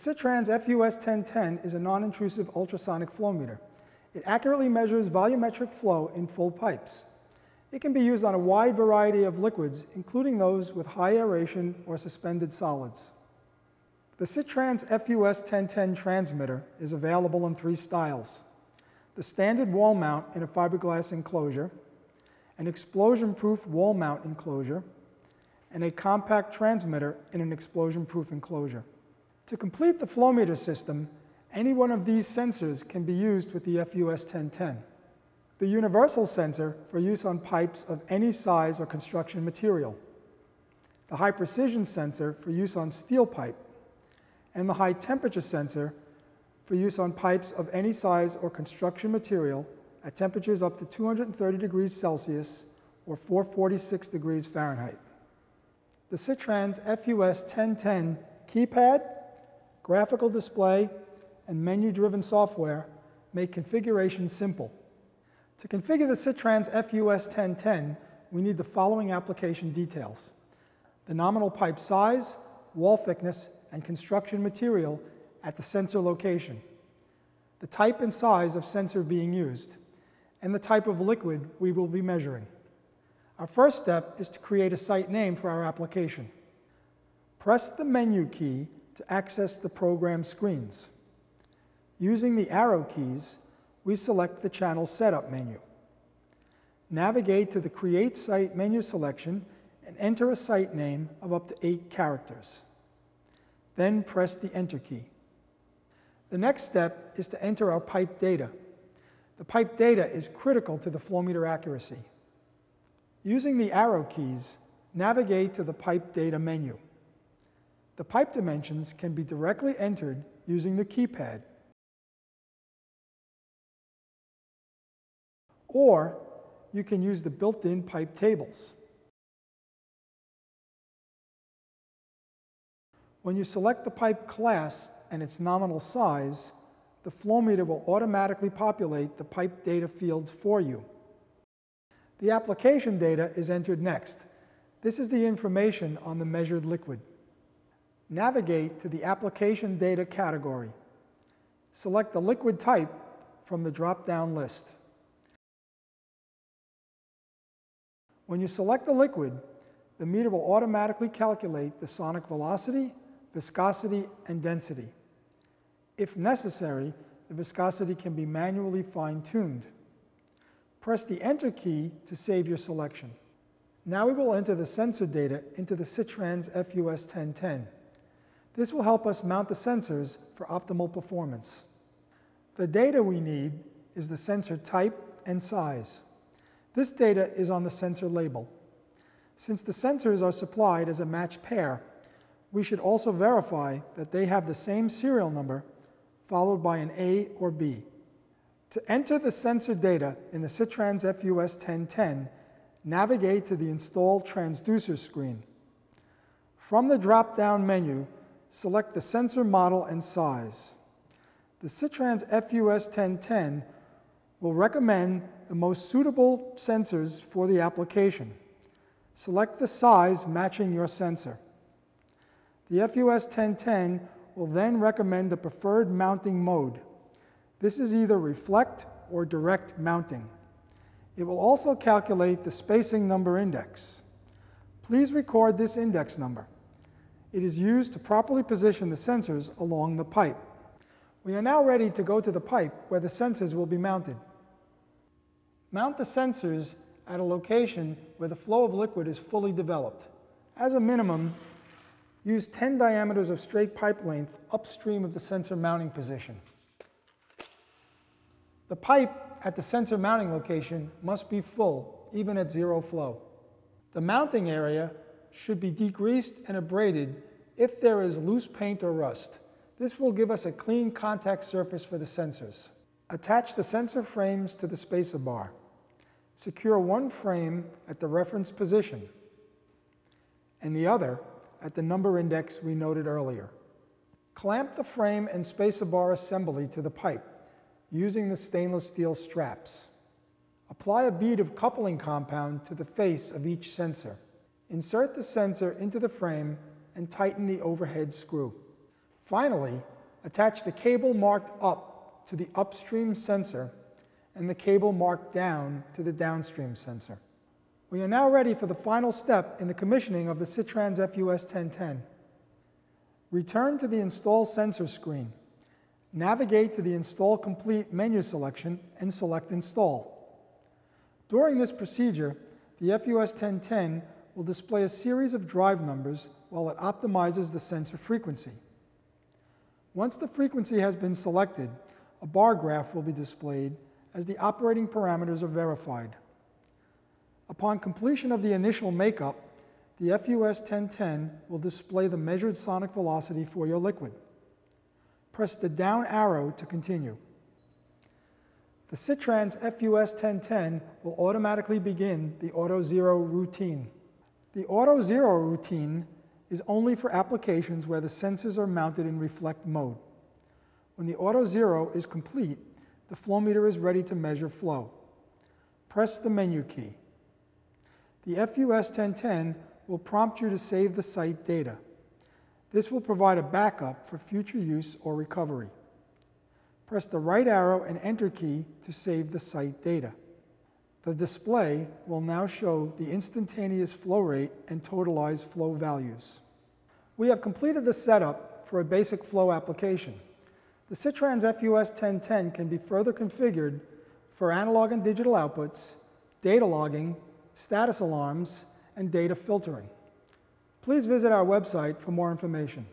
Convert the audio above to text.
Sitrans FUS 1010 is a non-intrusive ultrasonic flow meter. It accurately measures volumetric flow in full pipes. It can be used on a wide variety of liquids, including those with high aeration or suspended solids. The SITRANS FUS 1010 transmitter is available in three styles. The standard wall mount in a fiberglass enclosure, an explosion-proof wall mount enclosure, and a compact transmitter in an explosion-proof enclosure. To complete the flow meter system, any one of these sensors can be used with the FUS 1010. The universal sensor for use on pipes of any size or construction material. The high precision sensor for use on steel pipe. And the high temperature sensor for use on pipes of any size or construction material at temperatures up to 230 degrees Celsius or 446 degrees Fahrenheit. The SITRANS FUS 1010 keypad, graphical display, and menu-driven software make configuration simple. To configure the SITRANS FUS 1010, we need the following application details. The nominal pipe size, wall thickness, and construction material at the sensor location, the type and size of sensor being used, and the type of liquid we will be measuring. Our first step is to create a site name for our application. Press the menu key to access the program screens. Using the arrow keys, we select the Channel Setup menu. Navigate to the Create Site menu selection and enter a site name of up to eight characters. Then press the Enter key. The next step is to enter our pipe data. The pipe data is critical to the flow meter accuracy. Using the arrow keys, navigate to the pipe data menu. The pipe dimensions can be directly entered using the keypad. Or you can use the built-in pipe tables. When you select the pipe class and its nominal size, the flow meter will automatically populate the pipe data fields for you. The application data is entered next. This is the information on the measured liquid. Navigate to the application data category. Select the liquid type from the drop-down list. When you select the liquid, the meter will automatically calculate the sonic velocity, viscosity, and density. If necessary, the viscosity can be manually fine-tuned. Press the Enter key to save your selection. Now we will enter the sensor data into the SITRANS FUS 1010. This will help us mount the sensors for optimal performance. The data we need is the sensor type and size. This data is on the sensor label. Since the sensors are supplied as a matched pair, we should also verify that they have the same serial number followed by an A or B. To enter the sensor data in the SITRANS FUS 1010, navigate to the Install Transducer screen. From the drop-down menu, select the sensor model and size. The SITRANS FUS 1010 will recommend the most suitable sensors for the application. Select the size matching your sensor. The FUS 1010 will then recommend the preferred mounting mode. This is either reflect or direct mounting. It will also calculate the spacing number index. Please record this index number. It is used to properly position the sensors along the pipe. We are now ready to go to the pipe where the sensors will be mounted. Mount the sensors at a location where the flow of liquid is fully developed. As a minimum, Use 10 diameters of straight pipe length upstream of the sensor mounting position. The pipe at the sensor mounting location must be full, even at zero flow. The mounting area should be degreased and abraded if there is loose paint or rust. This will give us a clean contact surface for the sensors. Attach the sensor frames to the spacer bar. Secure one frame at the reference position and the other at the number index we noted earlier. Clamp the frame and spacer bar assembly to the pipe using the stainless steel straps. Apply a bead of coupling compound to the face of each sensor. Insert the sensor into the frame and tighten the overhead screw. Finally, attach the cable marked up to the upstream sensor and the cable marked down to the downstream sensor. We are now ready for the final step in the commissioning of the SITRANS FUS 1010. Return to the Install Sensor screen. Navigate to the Install Complete menu selection and select Install. During this procedure, the FUS 1010 will display a series of drive numbers while it optimizes the sensor frequency. Once the frequency has been selected, a bar graph will be displayed as the operating parameters are verified. Upon completion of the initial makeup, the FUS 1010 will display the measured sonic velocity for your liquid. Press the down arrow to continue. The SITRANS FUS 1010 will automatically begin the Auto Zero routine. The Auto Zero routine is only for applications where the sensors are mounted in reflect mode. When the Auto Zero is complete, the flow meter is ready to measure flow. Press the menu key. The FUS 1010 will prompt you to save the site data. This will provide a backup for future use or recovery. Press the right arrow and enter key to save the site data. The display will now show the instantaneous flow rate and totalized flow values. We have completed the setup for a basic flow application. The SITRANS FUS 1010 can be further configured for analog and digital outputs, data logging, status alarms, and data filtering. Please visit our website for more information.